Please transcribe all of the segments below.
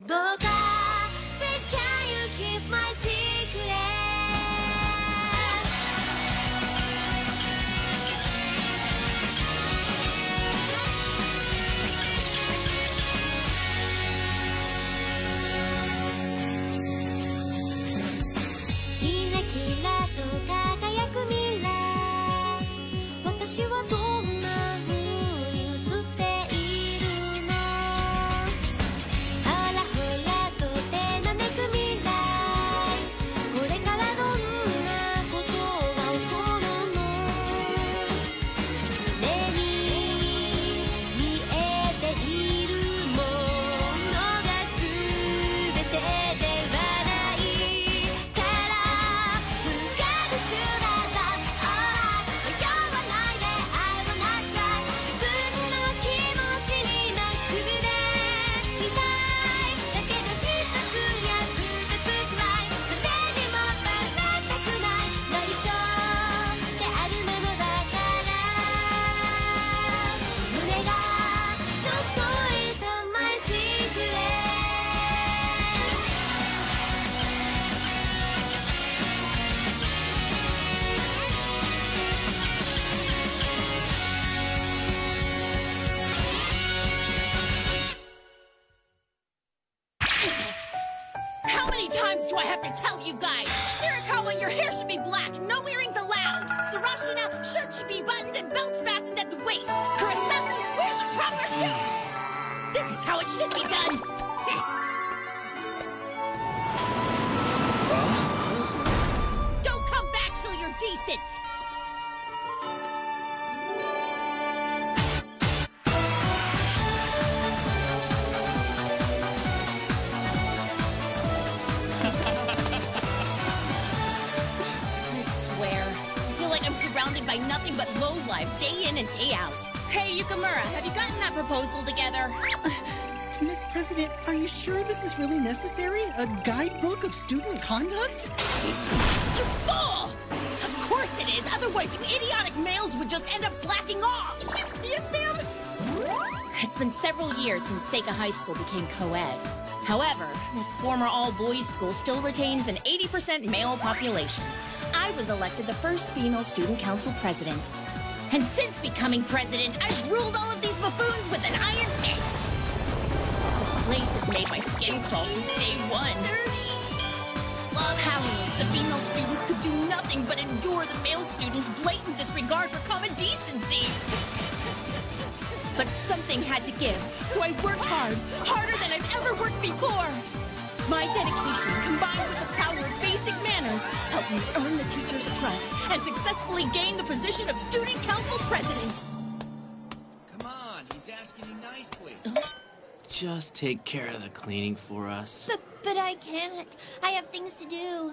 どうか How many times do I have to tell you guys? Shirakawa, your hair should be black, no earrings allowed. Sarashina, shirt should be buttoned and belts fastened at the waist. Kurosaki, wear the proper shoes. This is how it should be done. Don't come back till you're decent. By nothing but lowlives day in and day out. Hey, Yukimura, have you gotten that proposal together? Miss President, are you sure this is really necessary? A guidebook of student conduct? You fool! Of course it is, otherwise you idiotic males would just end up slacking off! Yes, ma'am? It's been several years since Seika High School became co-ed. However, this former all-boys school still retains an 80% male population. I was elected the first female student council president. And since becoming president, I've ruled all of these buffoons with an iron fist! This place has made my skin crawl since day one. Powerless, the female students could do nothing but endure the male students' blatant disregard for common decency. But something had to give, so I worked hard, harder than I've ever worked before. My dedication, combined with the power of basic manners, helped me earn the teacher's trust and successfully gain the position of student council president. Come on, he's asking you nicely. Just take care of the cleaning for us. But, but I can't. I have things to do.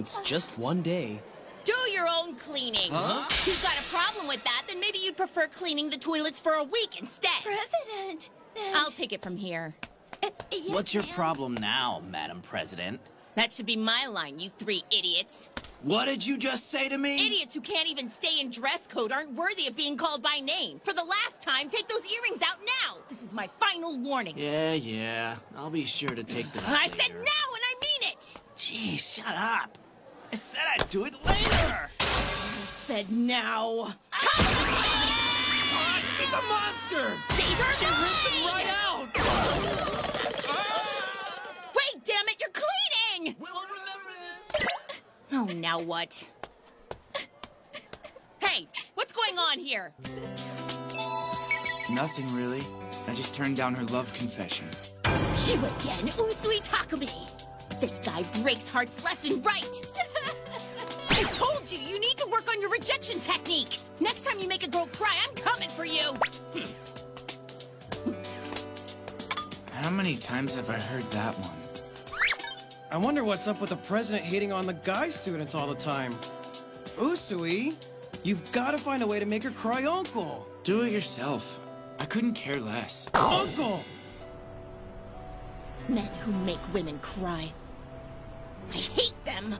It's uh. just one day. Do your own cleaning. Huh? You've got a problem with that, then maybe you'd prefer cleaning the toilets for a week instead. President! I'll take it from here. Uh, yes, What's your problem now, Madam President? That should be my line, you three idiots. What did you just say to me? Idiots who can't even stay in dress code aren't worthy of being called by name. For the last time, take those earrings out now. This is my final warning. Yeah, yeah. I'll be sure to take them out I said later. now and I mean it. Jeez, shut up. I said I'd do it later. I said now. Oh, she's a monster. These are She ripped them right out. Ah! Wait, damn it, you're cleaning! We'll remember this. Oh, now what? Hey, what's going on here? Nothing really. I just turned down her love confession. You again, Usui Takumi! This guy breaks hearts left and right! I told you, you need to work on your rejection technique! Next time you make a girl cry, I'm coming for you! How many times have I heard that one? I wonder what's up with the president hating on the guy students all the time. Usui, you've got to find a way to make her cry uncle. Do it yourself. I couldn't care less. Uncle! Men who make women cry. I hate them!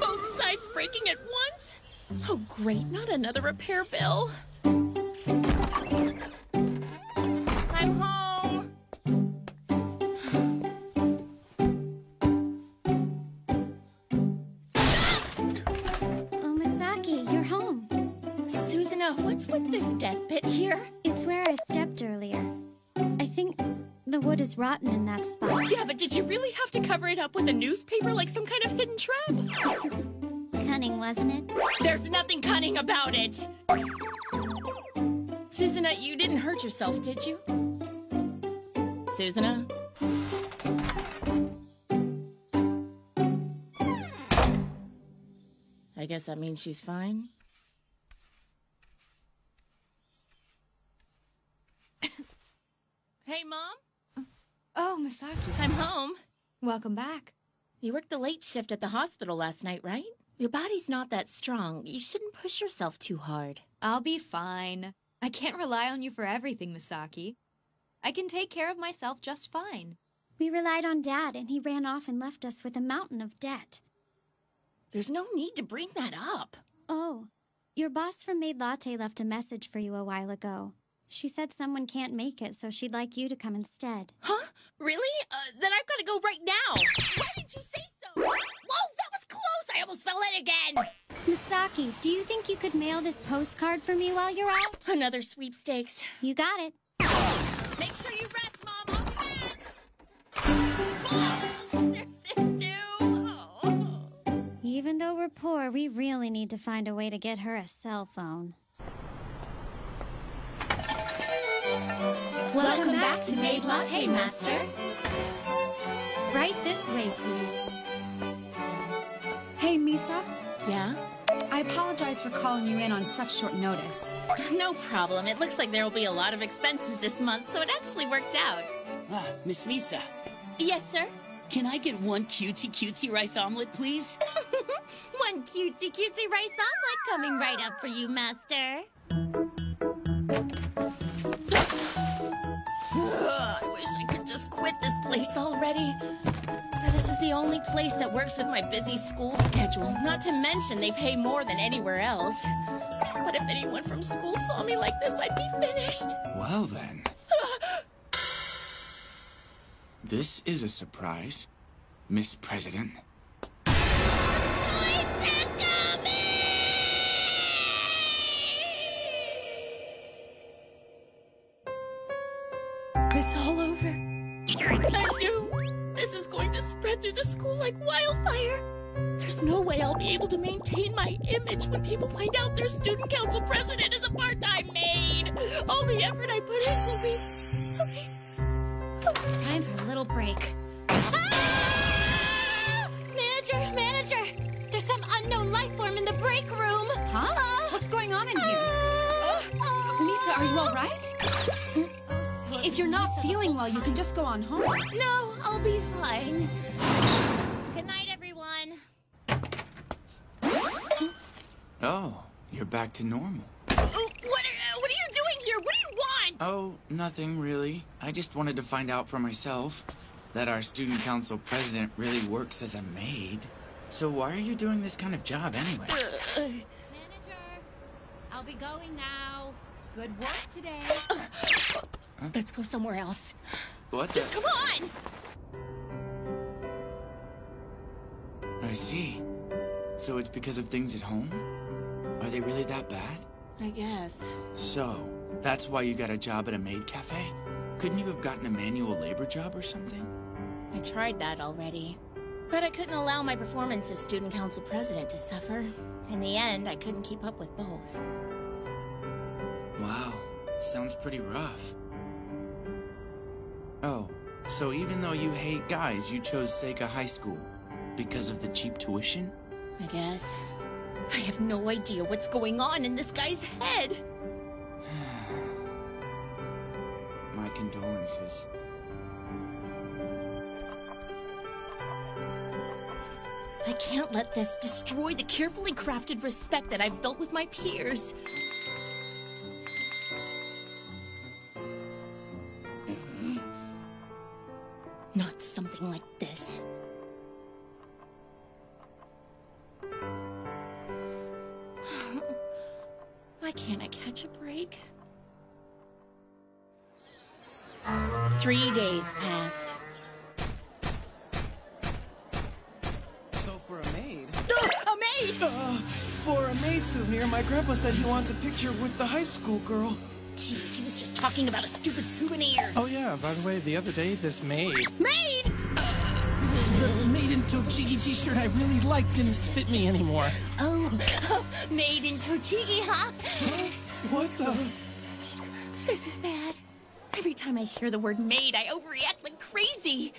Both sides besides breaking it once? Oh, great, not another repair bill. I'm home. Oh, Misaki, you're home. Suzuna, what's with this death pit here? It's where I stepped earlier. I think the wood is rotten in that spot. Yeah, but did you really have to cover it up with a newspaper like some kind of hidden trap? Cunning, wasn't it? There's nothing cunning about it. Suzuna, you didn't hurt yourself, did you? Suzuna? I guess that means she's fine. hey, Mom. Oh, Misaki. I'm home. Welcome back. You worked the late shift at the hospital last night, right? Your body's not that strong. You shouldn't push yourself too hard. I'll be fine. I can't rely on you for everything, Misaki. I can take care of myself just fine. We relied on Dad, and he ran off and left us with a mountain of debt. There's no need to bring that up. Oh, your boss from Maid Latte left a message for you a while ago. She said someone can't make it, so she'd like you to come instead. Huh? Really? Uh, then I've got to go right now. Why did you say so? I almost fell in again. Misaki, do you think you could mail this postcard for me while you're out? Another sweepstakes. You got it. Make sure you rest, Mom. I'll be back. Oh, there's this too. Oh. Even though we're poor, we really need to find a way to get her a cell phone. Welcome back to Maid Latte, Master. Right this way, please. Hey, Misa. Yeah? I apologize for calling you in on such short notice. No problem. It looks like there will be a lot of expenses this month, so it actually worked out. Ah, Miss Misa, Yes, sir? can I get one cutesy cutesy rice omelet, please? One cutesy cutesy rice omelet coming right up for you, Master. I wish I could just quit this place already. The only place that works with my busy school schedule. Not to mention they pay more than anywhere else. But if anyone from school saw me like this, I'd be finished. Well then. this is a surprise, Miss President. My image when people find out their student council president is a part-time maid. All the effort I put in will be... will be- Time for a little break. Ah! Manager, manager! There's some unknown life form in the break room. Huh? Ah! What's going on in here? Ah! Misa, are you all right? If you're not feeling well, you can just go on home. No, I'll be fine. Good night, everyone. Oh, you're back to normal. Oh, what are, uh, what are you doing here? What do you want? Oh, nothing really. I just wanted to find out for myself that our student council president really works as a maid. So why are you doing this kind of job anyway? Manager, I'll be going now. Good work today. Uh, let's go somewhere else. What Just the? come on! I see. So it's because of things at home? Are they really that bad? I guess. So, that's why you got a job at a maid cafe? Couldn't you have gotten a manual labor job or something? I tried that already. But I couldn't allow my performance as student council president to suffer. In the end, I couldn't keep up with both. Wow, sounds pretty rough. Oh, so even though you hate guys, you chose Seika High School because of the cheap tuition? I guess. I have no idea what's going on in this guy's head. My condolences. I can't let this destroy the carefully crafted respect that I've built with my peers. Not something like this. Three days passed. So for a maid. a maid! Uh, for a maid souvenir, my grandpa said he wants a picture with the high school girl. Jeez, he was just talking about a stupid souvenir. Oh yeah, by the way, the other day this maid. Maid! The Made in Tochigi t-shirt I really liked didn't fit me anymore. Oh, oh made in Tochigi, huh? What the? This is bad. Every time I hear the word maid, I overreact like crazy.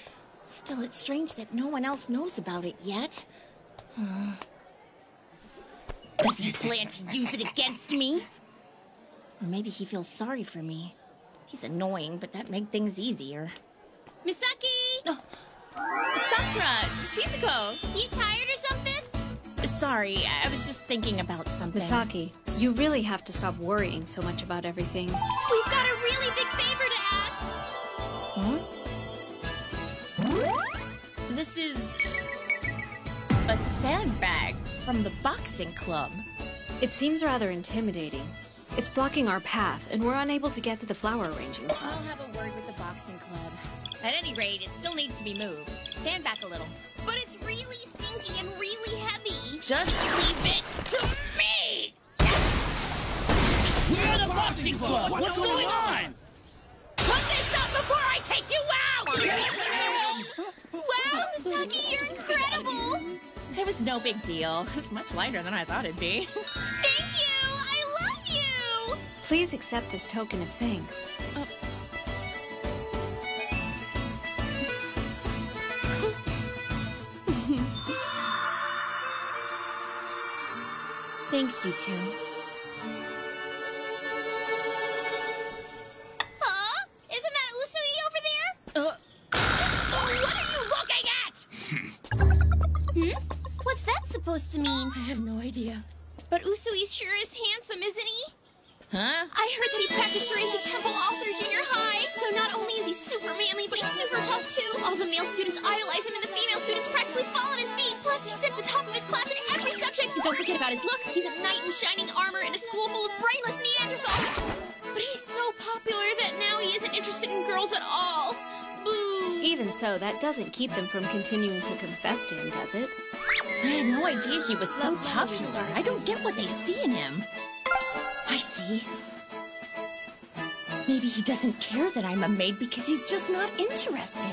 Still, it's strange that no one else knows about it yet. Does he plan to use it against me? Or maybe he feels sorry for me. He's annoying, but that makes things easier. Misaki! Oh, Sakura! Shizuko! You tired or something? Sorry, I was just thinking about something. Misaki, you really have to stop worrying so much about everything. We've got sandbag from the boxing club. It seems rather intimidating. It's blocking our path, and we're unable to get to the flower arranging spot. I'll have a word with the boxing club. At any rate, it still needs to be moved. Stand back a little. But it's really stinky and really heavy. Just leave it to me! We're the boxing club! What's, What's going on? Put this up before I take you out! wow, Misaki, you're incredible! It was no big deal. It was much lighter than I thought it'd be. Thank you! I love you! Please accept this token of thanks. Uh, Thanks, you two. Supposed to mean? I have no idea. But Usui sure is handsome, isn't he? Huh? I heard that he practiced Shorinji Temple all through junior high. So not only is he super manly, but he's super tough too. All the male students idolize him, and the female students practically fall at his feet. Plus, he's at the top of his class in every subject. And don't forget about his looks. He's a knight in shining armor in a school full of brainless Neanderthals. But he's so popular that now he isn't interested in girls at all. Even so, that doesn't keep them from continuing to confess to him, does it? I had no idea he was so popular. I don't get what they see in him. I see. Maybe he doesn't care that I'm a maid because he's just not interested.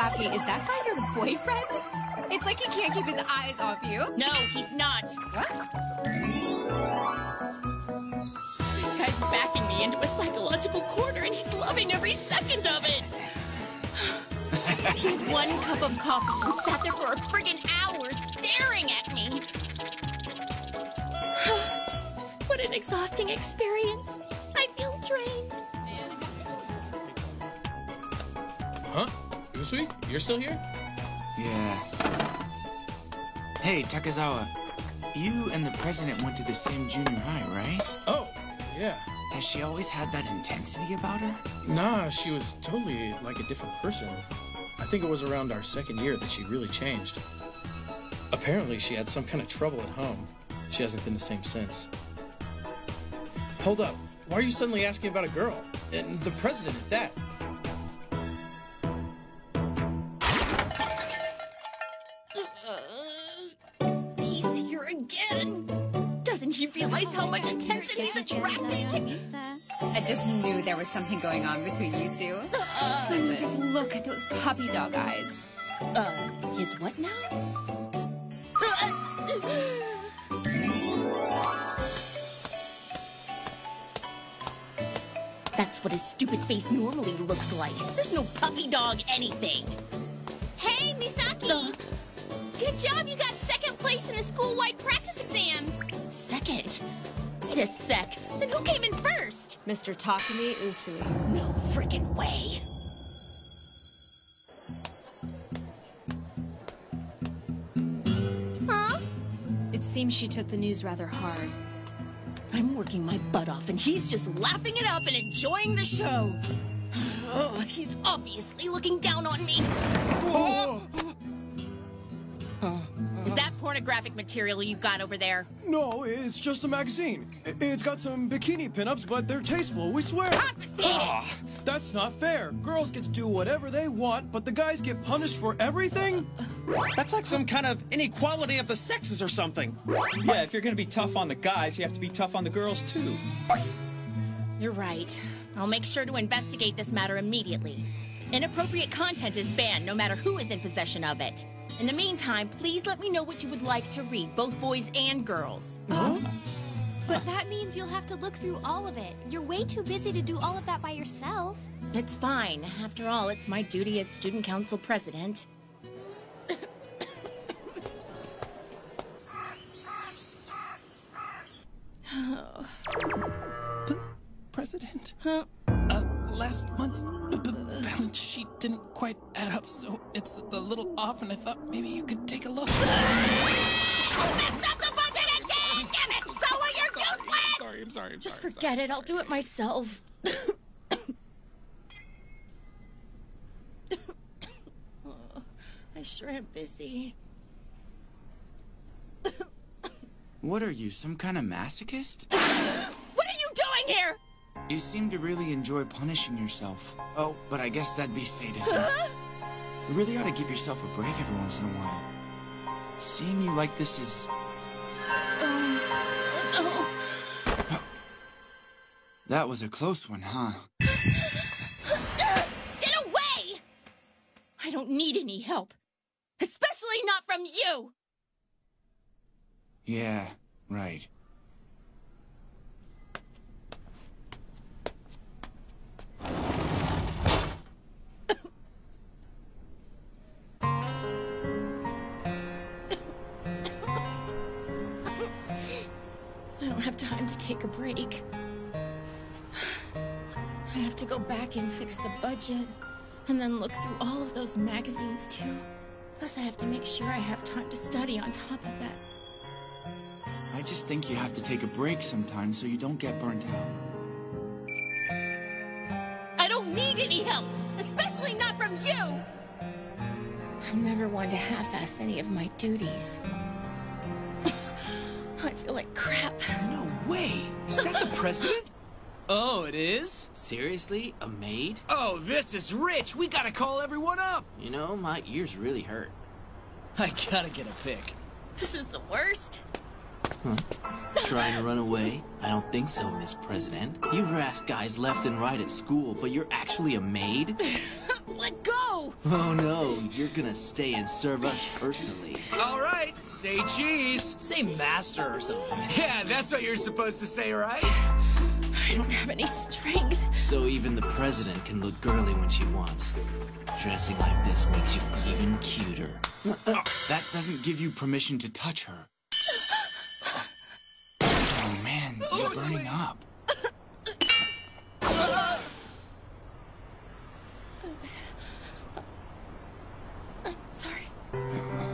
Hey, is that guy your boyfriend? It's like he can't keep his eyes off you. No, he's not. What? This guy's backing me into a psychological corner and he's loving every second of it. he had one cup of coffee and sat there for a friggin' hour staring at me. what an exhausting experience. I feel drained. Huh? Usui, you're still here? Yeah. Hey, Takazawa. You and the president went to the same junior high, right? Oh, yeah. Has she always had that intensity about her? Nah, she was totally like a different person. I think it was around our second year that she really changed. Apparently, she had some kind of trouble at home. She hasn't been the same since. Hold up. Why are you suddenly asking about a girl? And the president at that? Attention he's attracting. I just knew there was something going on between you two. And just look at those puppy dog eyes. Uh, his what now? That's what his stupid face normally looks like. There's no puppy dog anything. Hey, Misaki! Good job, you got second place in the school-wide practice exams. Second? Wait a sec. Then who came in first? Mr. Takumi Usui. No freaking way. Huh? It seems she took the news rather hard. I'm working my butt off, and he's just laughing it up and enjoying the show. Oh, he's obviously looking down on me. Oh. Is that pornographic material you've got over there? No, it's just a magazine. It's got some bikini pinups, but they're tasteful, we swear. Ah, that's not fair. Girls get to do whatever they want, but the guys get punished for everything? That's like some kind of inequality of the sexes or something. Yeah, if you're gonna be tough on the guys, you have to be tough on the girls too. You're right. I'll make sure to investigate this matter immediately. Inappropriate content is banned no matter who is in possession of it. In the meantime, please let me know what you would like to read, both boys and girls. Um, but that means you'll have to look through all of it. You're way too busy to do all of that by yourself. It's fine. After all, it's my duty as student council president. President? Didn't quite add up, so it's a little off, and I thought maybe you could take a look. Sorry, I'm sorry. I'm sorry. Just sorry. forget it. I'll do it myself. Oh, I sure am busy. What are you, some kind of masochist? You seem to really enjoy punishing yourself. Oh, but I guess that'd be sadism. You really ought to give yourself a break every once in a while. Seeing you like this is. Um, no. That was a close one, huh? Get away! I don't need any help. Especially not from you! Yeah, right. Take a break. I have to go back and fix the budget, and then look through all of those magazines too. Plus, I have to make sure I have time to study on top of that. I just think you have to take a break sometimes so you don't get burnt out. I don't need any help, especially not from you! I'm never one to half-ass any of my duties. That the president? Oh, it is? Seriously? A maid? Oh, this is rich! We gotta call everyone up! You know, my ears really hurt. I gotta get a pic. This is the worst. Huh? Trying to run away? I don't think so, Miss President. You harass guys left and right at school, but you're actually a maid? Let go! Oh no, you're gonna stay and serve us personally. All right, say cheese. Say master or something. Yeah, that's what you're supposed to say, right? I don't have any strength. So even the president can look girly when she wants. Dressing like this makes you even cuter. That doesn't give you permission to touch her. Oh man, you're burning up. Sorry.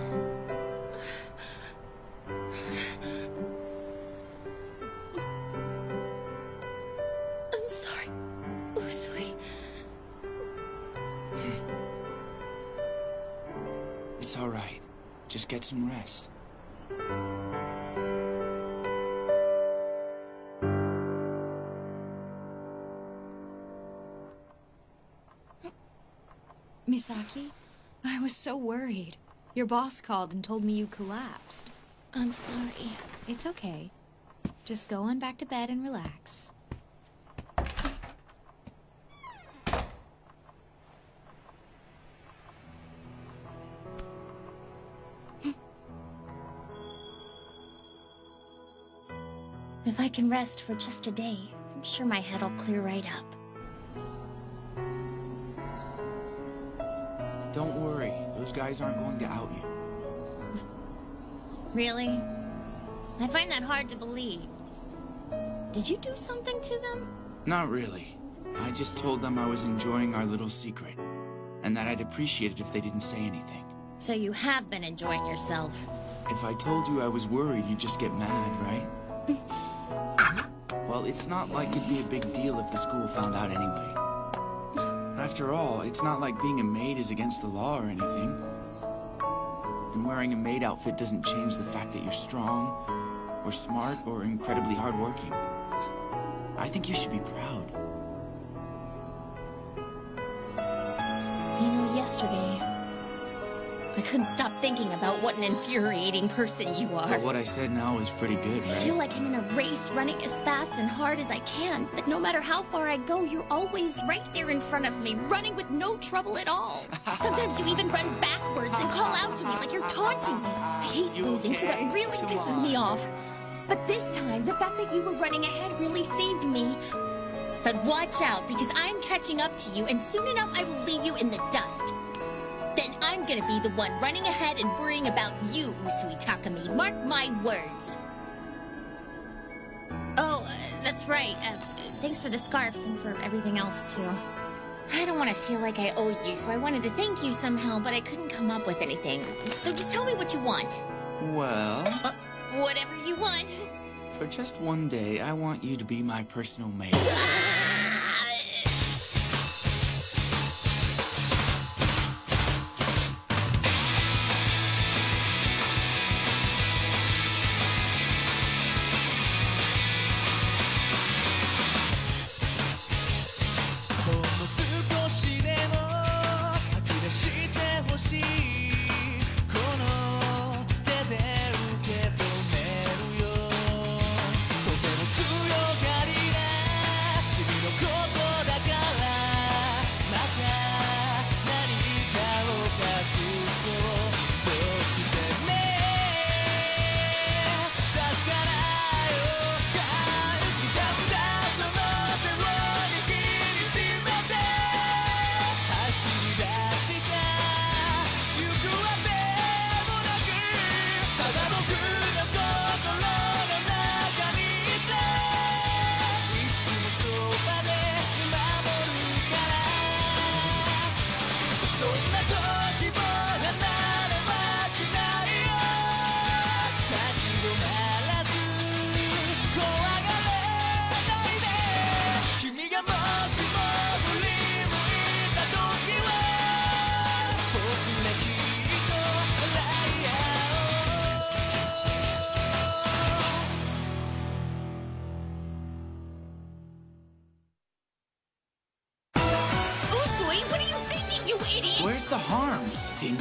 It's alright. Just get some rest. Misaki, I was so worried. Your boss called and told me you collapsed. I'm sorry. It's okay. Just go on back to bed and relax. Can rest for just a day, I'm sure my head'll clear right up. Don't worry, those guys aren't going to out you. Really? I find that hard to believe. Did you do something to them? Not really. I just told them I was enjoying our little secret, and that I'd appreciate it if they didn't say anything. So you have been enjoying yourself. If I told you I was worried, you'd just get mad, right? it's not like it'd be a big deal if the school found out anyway. After all, it's not like being a maid is against the law or anything. And wearing a maid outfit doesn't change the fact that you're strong, or smart, or incredibly hardworking. I think you should be proud. Couldn't stop thinking about what an infuriating person you are. But what I said now is pretty good, right? I feel like I'm in a race running as fast and hard as I can, but no matter how far I go, you're always right there in front of me, running with no trouble at all. Sometimes you even run backwards and call out to me like you're taunting me. I hate losing, so that really pisses me off. But this time, the fact that you were running ahead really saved me. But watch out, because I'm catching up to you, and soon enough I will leave you in the dust. Then I'm gonna be the one running ahead and worrying about you, Usui Takumi. Mark my words. Oh, uh, that's right. Uh, thanks for the scarf and for everything else, too. I don't want to feel like I owe you, so I wanted to thank you somehow, but I couldn't come up with anything. So just tell me what you want. Well, Uh, whatever you want. for just one day, I want you to be my personal maid.「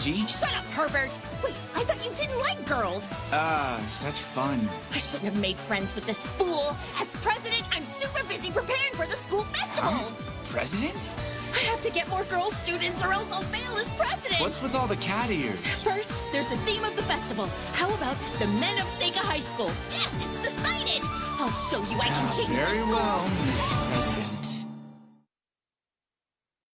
stingy? Shut up, Herbert! Wait, I thought you didn't like girls! Ah, such fun. I shouldn't have made friends with this fool! As president, I'm super busy preparing for the school festival! President? I have to get more girl students or else I'll fail as president! What's with all the cat ears? First, there's the theme of the festival. How about the men of Seika High School? Yes, it's decided! I'll show you I can change Very the school! Very well, Miss